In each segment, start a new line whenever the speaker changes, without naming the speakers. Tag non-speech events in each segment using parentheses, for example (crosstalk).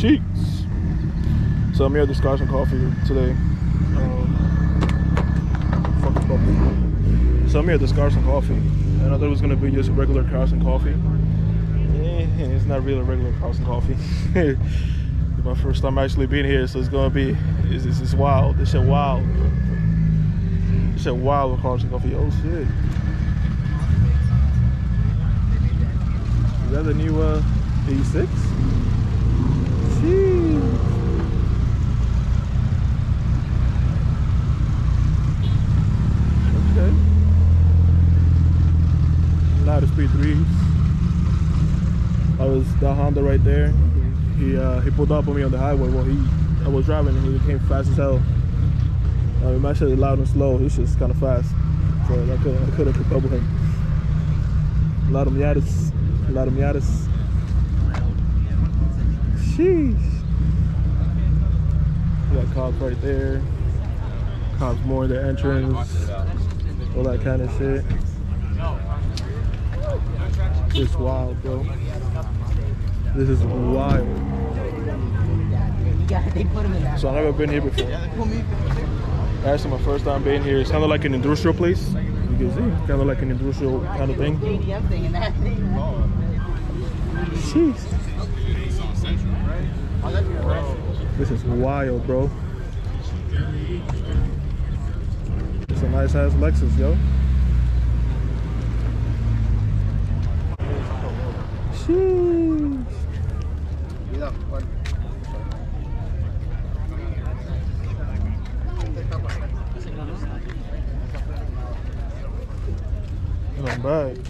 Cheeks. So I'm here at the Scotch and Coffee today. Um. So I'm here at the Scotch and Coffee, and I thought it was gonna be just regular Scotch and Coffee. Eh, it's not really regular Scotch and Coffee. it's (laughs) my first time actually being here, so it's gonna be it's, it's, it's wild. This shit wild. This shit wild with Scotch and Coffee. Oh shit. Is that the new uh, 86? Sheesh. Okay. Not a speed threes. I was the Honda right there. He uh, he pulled up on me on the highway. while he I was driving and he came fast as hell. I mean, my shit is loud and slow. He's just kind of fast, so I couldn't I couldn't keep up with him. A lot of Miatas, a lot of Miatas. Sheesh. We got cops right there. Cops more in the entrance. All that kind of shit. It's wild, bro. This is wild.
Yeah, they put him in that.
So I've never been here before. Actually, my first time being here. It's kind of like an industrial place. You can see, kind of like an industrial kind of thing.
JDM thing in that thing.
Jeez. This is wild, bro. It's a nice ass Lexus, yo. Not bad.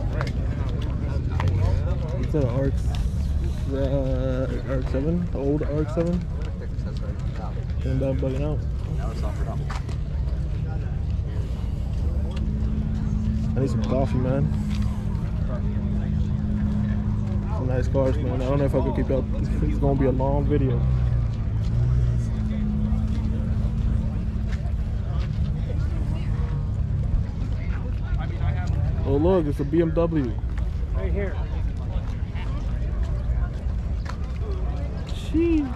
That an RX, uh, RX-7? The old RX-7? Came down bugging out. I need some coffee, man. Some nice cars, man. I don't know if I can keep up. It's gonna be a long video. Oh look, it's a BMW.
Right here.
Sheesh.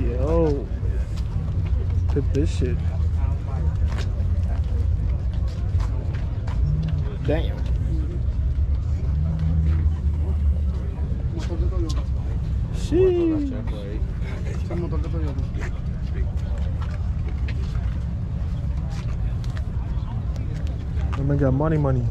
Yo. Look at this shit. Damn. Sheesh. That man got money, money.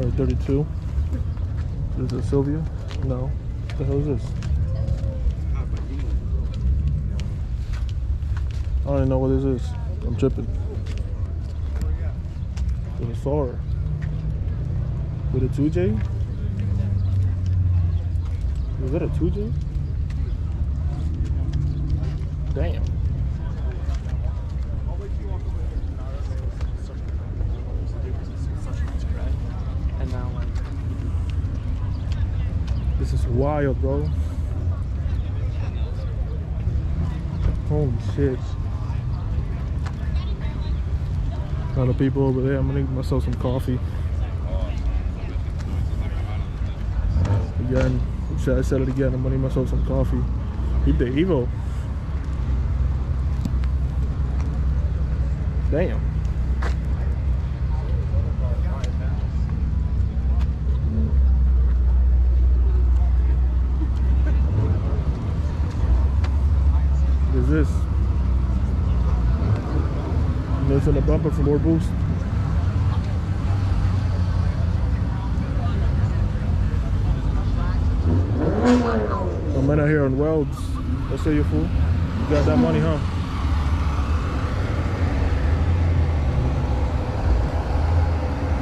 Or 32. Is it Silvia? No. What the hell is this? I don't even know what this is. I'm tripping. With a Thor. With a 2J? Is that a 2J? Damn.
And now, like,
This is wild, bro. Holy shit. A lot of people over there. I'm gonna get myself some coffee. Again, I said it again? I'm gonna get myself some coffee. Eat the Evo. Damn. bumper for more boost. So men out here on welds. Let's say you fool. You got that money, huh?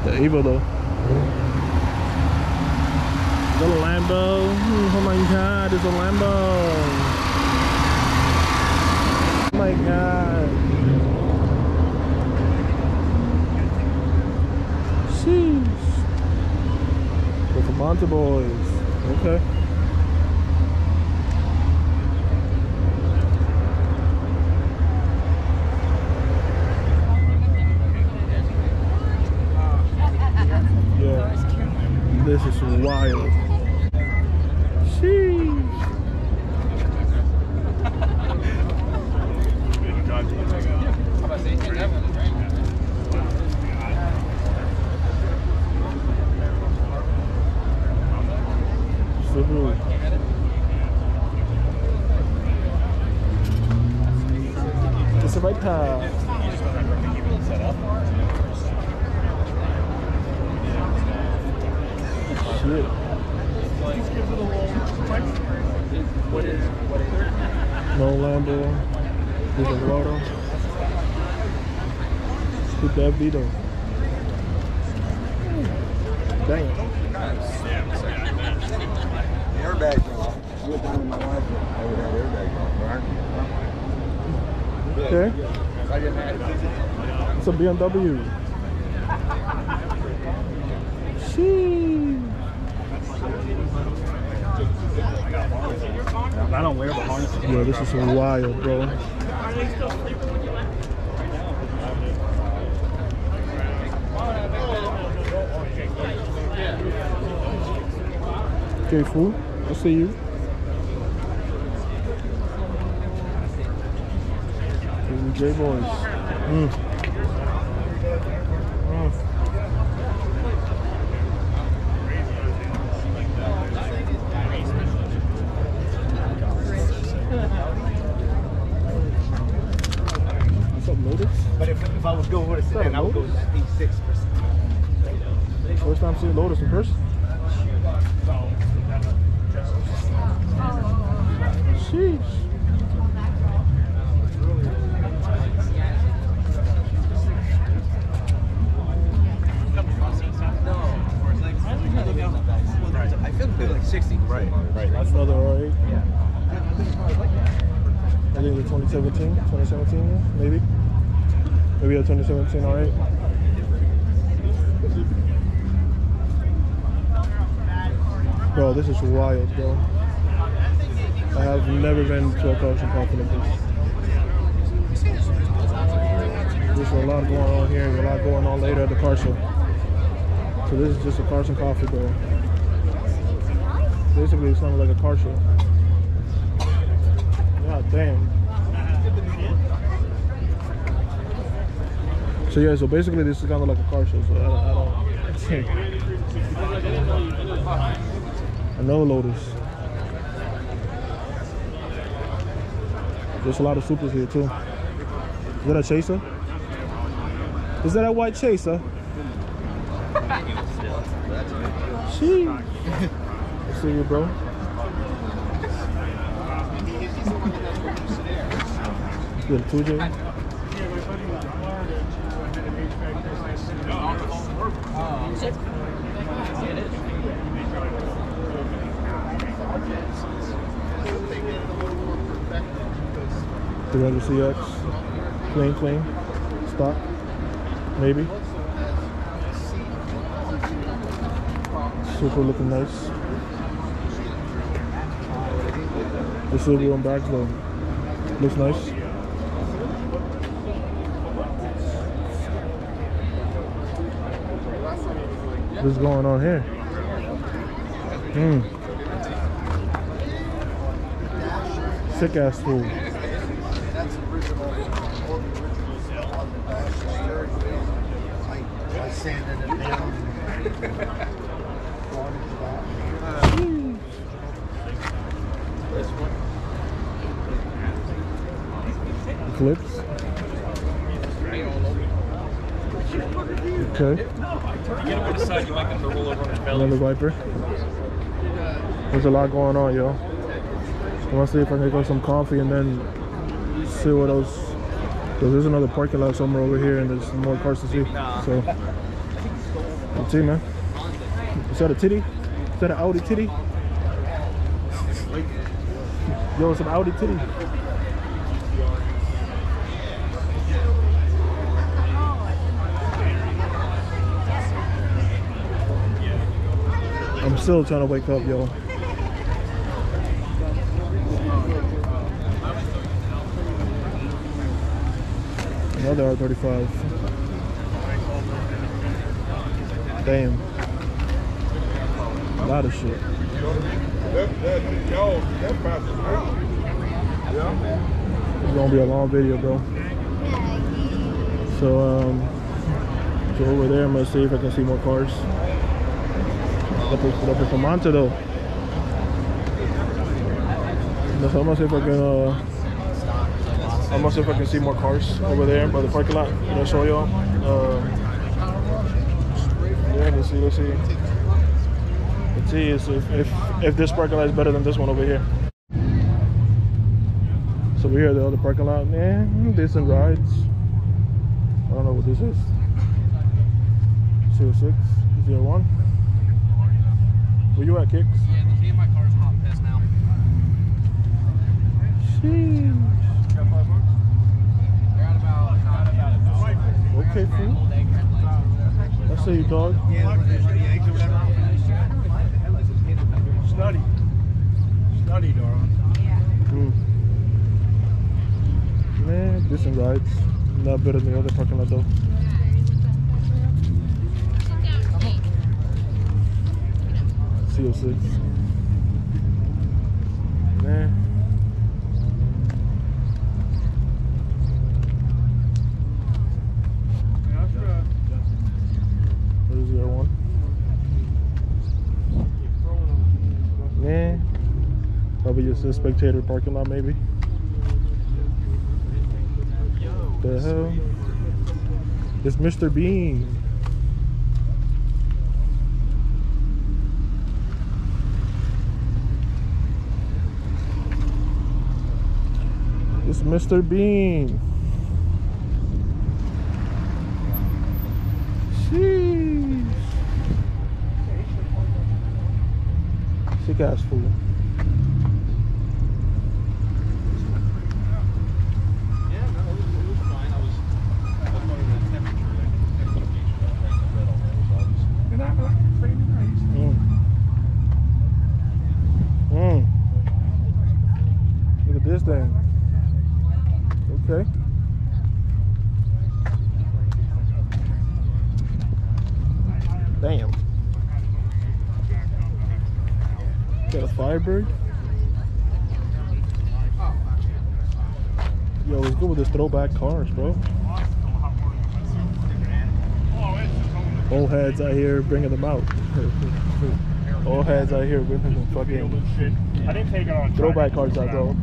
The Evo though. The Lambo. Hmm, oh my god, it's a Lambo. Oh my god. The Boys. Okay. Yeah. This is wild. Sheesh. Subaru. It's the right path. Shit. No Lambo. This is Lotto. Put that Vito. Dang.
Airbags are off. I went down with my wife. I would have airbags off.
Okay.
I didn't
It's a BMW. Sheesh.
I don't wear the harness.
Yo, this is wild, bro. Okay, fool. I'll see you. J boys. Mm. What's up, Lotus?
But if, if I was going with a sedan, I would go with that E6 percent.
First time seeing Lotus in person? Sheesh.
I feel good like 60. Right, right.
That's another R8. I think it's 2017, 2017, maybe. Maybe a 2017 R8. Bro, this is wild, bro. I have never been to a car show coffee like this. There's a lot going on here, a lot going on later at the car show. So this is just a cars and coffee, bro. Basically, it's something like a car show. God damn. So yeah, so basically this is kind of like a car show. So I, don't- I don't. (laughs) Another Lotus. There's a lot of supers here too. Is that a chaser? Is that a white chaser? (laughs) She. See you, bro. Good, 2J. The Red CX. Clean, clean. Stock. Maybe. Super looking nice. The silver on back though. Looks nice. What's going on here? Hmm. Sick ass food. Okay. Another Viper. There's a lot going on, yo. I'm gonna see if I can get some coffee and then see what else. Cause there's another parking lot somewhere over here, and there's more cars to see. So let's see, man. Is that a titty? Is that an Audi titty? (laughs) Yo, it's an Audi titty. Still trying to wake up, yo. Another R35. Damn. A lot of shit. It's gonna be a long video, bro. So, um, go over there. I'm gonna see if I can see more cars. Dopo, dopo though. So I'm gonna see if I can. Uh, I'm gonna see if I can see more cars over there by the parking lot. I'm show y'all. Um, yeah, let's see. Let's see. Let's see if, if if this parking lot is better than this one over here. So we're here at the other parking lot. Man, decent rides. I don't know what this is. 06, 01. Where you at, Kicks?
Yeah, the key in my car's hot piss now.
Sheesh.
They're at about, not about a dollar.
Okay, fool.
Old egg headlights.
I see you, dog.
Snuddy. Snuddy, darling.
Mm. Man, decent rides. Not better than the other parking lot though. CO6. Man. What is the other one? Man. Probably just a spectator parking lot maybe. The hell? It's Mr. Bean. It's Mr. Bean. Sheesh. Sick ass fool.
Yeah, no, it was, it was fine. I was, I was wondering the temperature. I think the temperature gauge was right on there, so I was.
Mm. Mm. Look at this thing. Okay. Damn. Firebird. Yo, let's go with this throwback cars, bro. Old heads out here bringing them out. (laughs) Old heads out here bringing them fucking throwback cars out though.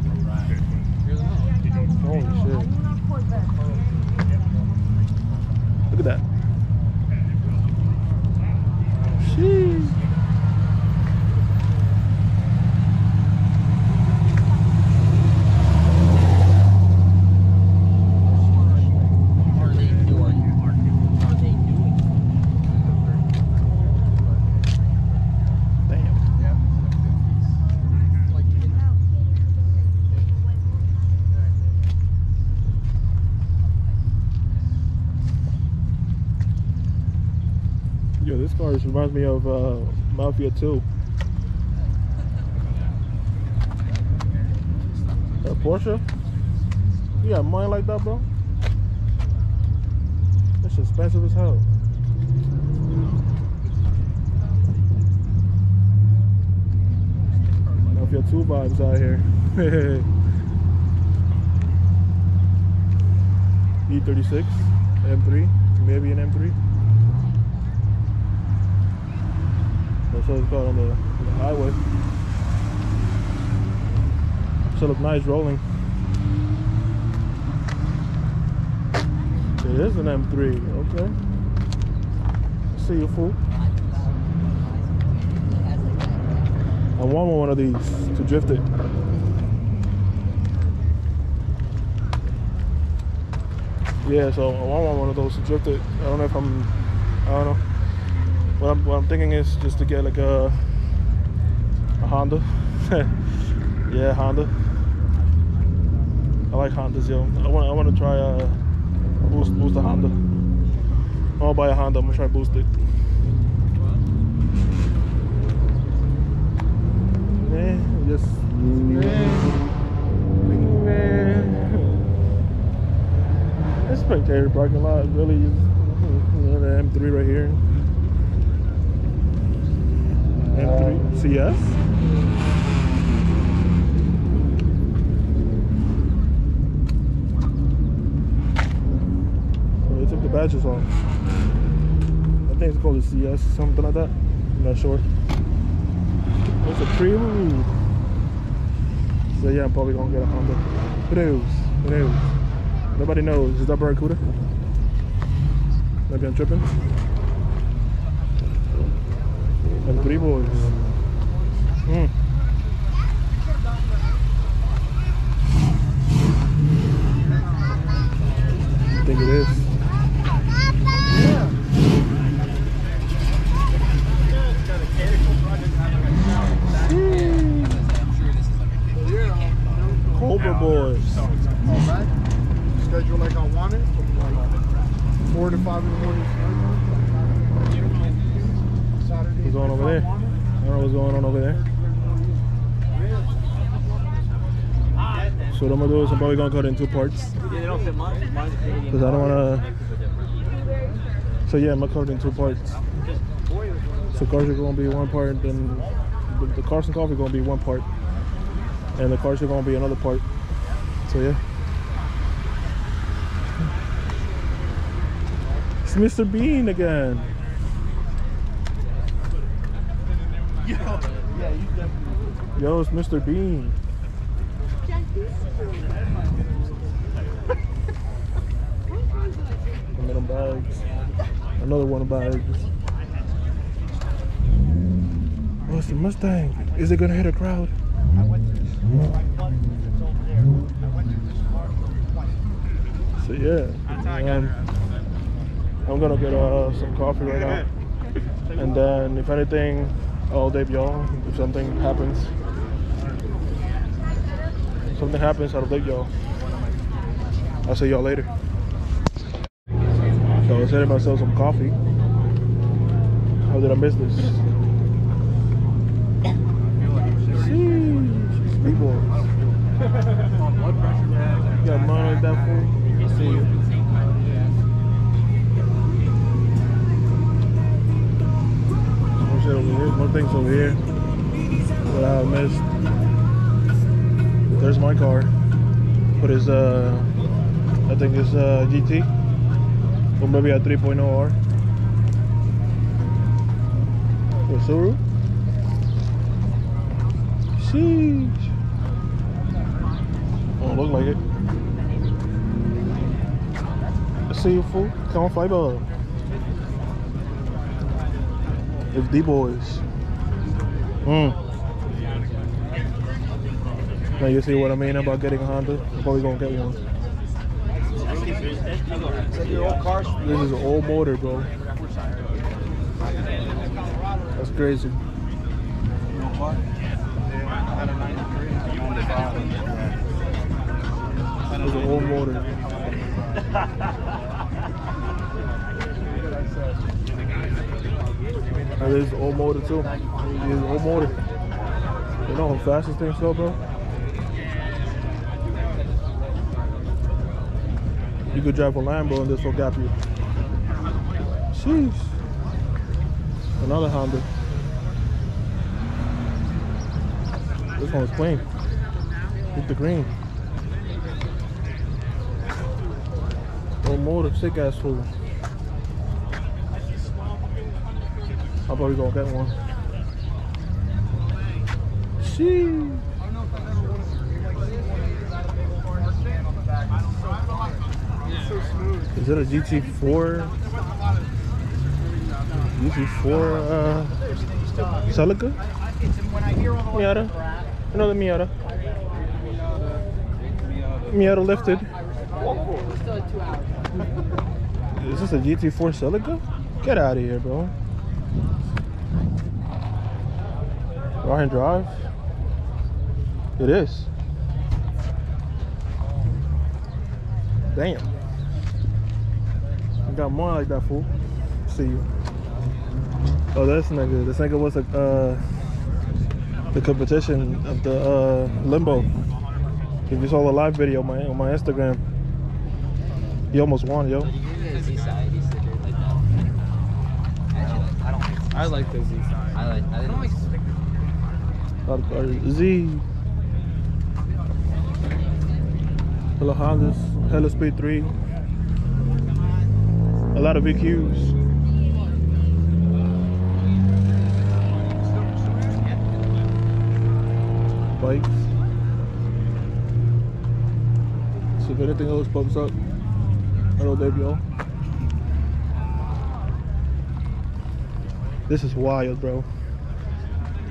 Holy shit. Look at that. Sheesh.
Are they doing? Are they doing?
Damn.
Like,
Yo, reminds me of uh, Mafia 2. A Porsche? You got money like that, bro? That's expensive as hell. Mafia 2 vibes out here. (laughs) E36, M3, maybe an M3. That's what it's called on the, on the highway. Set up nice rolling. It is an M3, okay. See you, fool. I want one of these to drift it. Yeah, so I want one of those to drift it. I don't know if I'm, I don't know. What I'm, what I'm thinking is just to get like a, a Honda. (laughs) yeah, Honda. I like Hondas, yo. I want, I want to try uh, boost, boost a Honda. I want to buy a Honda. I'm gonna try boost it. Man, just man, (laughs) man. It's spectator parking lot, really. is- you know, The M3 right here. M3 CS. Oh, they took the badges off. I think it's called a CS, something like that. I'm not sure. It's a prelude. So yeah, I'm probably gonna get a Honda. Who knows? Who knows? Nobody knows. Is that Barracuda? Maybe I'm tripping. And three boys. Hmm. I think it is. Cobra Boys.
Schedule like I want it, from like four to five in the morning.
What's going on over there? I don't know what's going on over there. So what I'm gonna do is I'm probably gonna cut it in two parts. Because I don't wanna So yeah, I'm gonna cut it in two parts. So cars are gonna be one part, then the, the cars and coffee gonna be one part. And the cars are gonna be another part. So yeah. It's Mr. Bean again. (laughs) Yo, it's Mr. Bean. One of them bags. Another one of bags. Oh, it's the Mustang. Is it gonna hit a crowd? So yeah, um, I'm gonna get uh, some coffee right now, and then if anything, I'll dip y'all. If something happens, something happens, I'll dip y'all. I'll see y'all later. So I was setting myself some coffee. How did I miss this? Sheesh. (laughs) You got mine like that fool? See you. Shit over here. More things over here that I missed. There's my car. But it's uh, I think it's uh GT. Or maybe a 3.0R. Or Subaru. Sheesh. Don't look like it. See you fool. Come on, fiber. It's the boys. Hmm. Now you see what I mean about getting a Honda? Probably gonna get one. This is an old motor, bro. That's crazy. It's an old motor. (laughs) And this is old motor too. This is old motor. You know how fast this thing's go, bro? You could drive a Lambo and this will gap you. Sheesh. Another Honda. This one's clean. Hit the green. Old motor, sick ass fool. I'm probably gonna get one. Sheesh. Is it a GT4? GT4 uh, Celica? Miata? Another Miata. Miata lifted. Is this a GT4 Celica? Get out of here, bro. Ryan Drive? It is. Damn. I got more like that, fool. See you. Oh, this nigga. This nigga was a, uh, the competition of the uh, Limbo. If you saw the live video on my, on my Instagram, he almost won, yo.
I like the Z side.
I like. I like.
lot of. Z. Hello Hondas, Hella Speed 3. A lot of VQs. Bikes. So if anything else pops up, hello debut. This is wild, bro.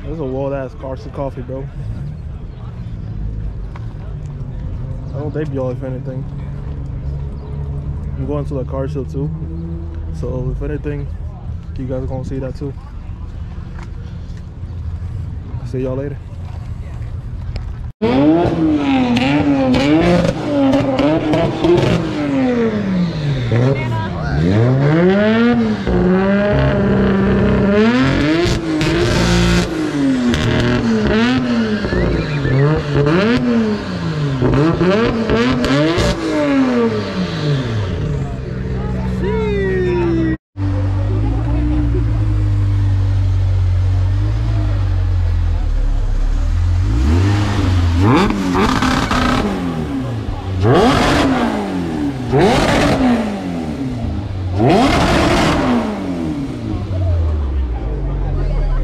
This is a wild ass cars and coffee, bro. I don't tape y'all if anything. I'm going to the car show too. So if anything, you guys are gonna see that too. See y'all later.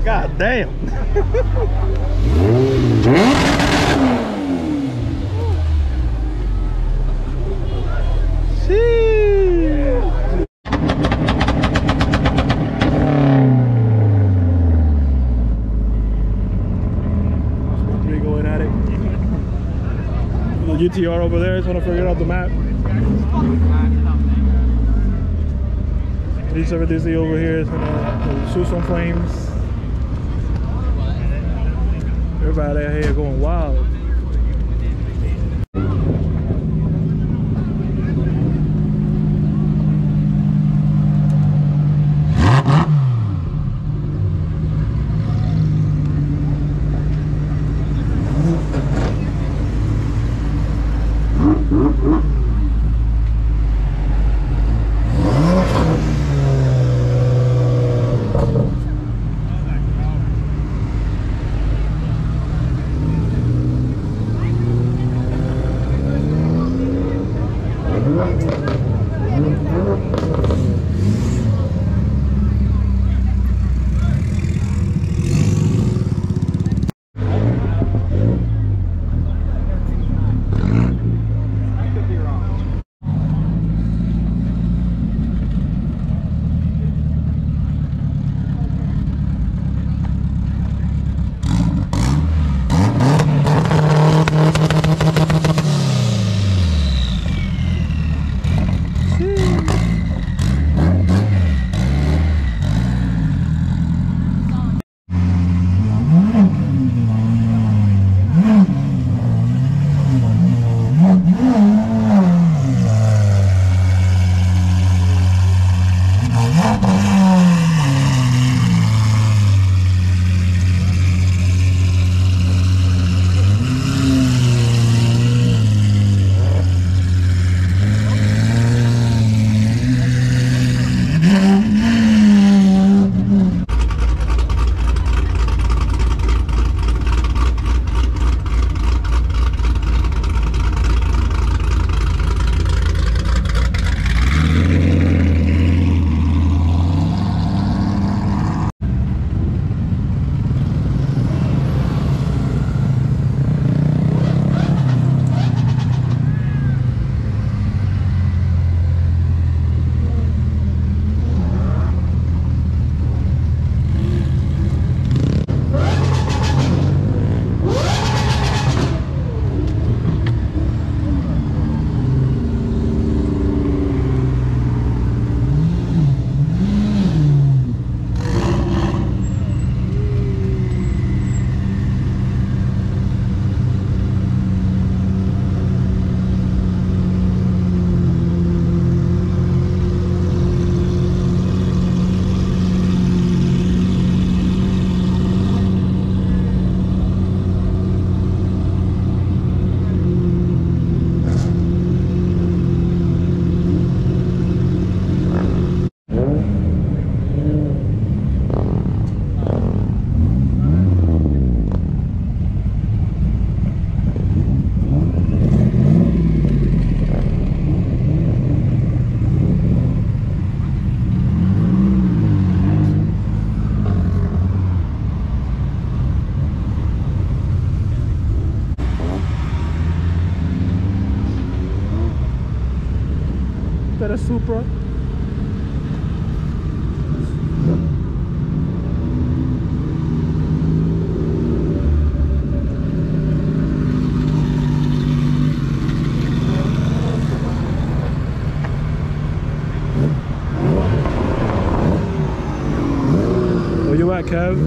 God damn. Sheesh. Three going at it. GTR over there is trying to figure out the map. 370Z over here is gonna shoot some flames. Everybody out here going wild. Where you at, Kev?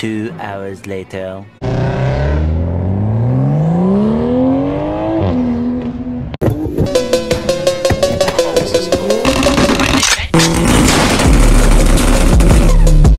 Two hours later.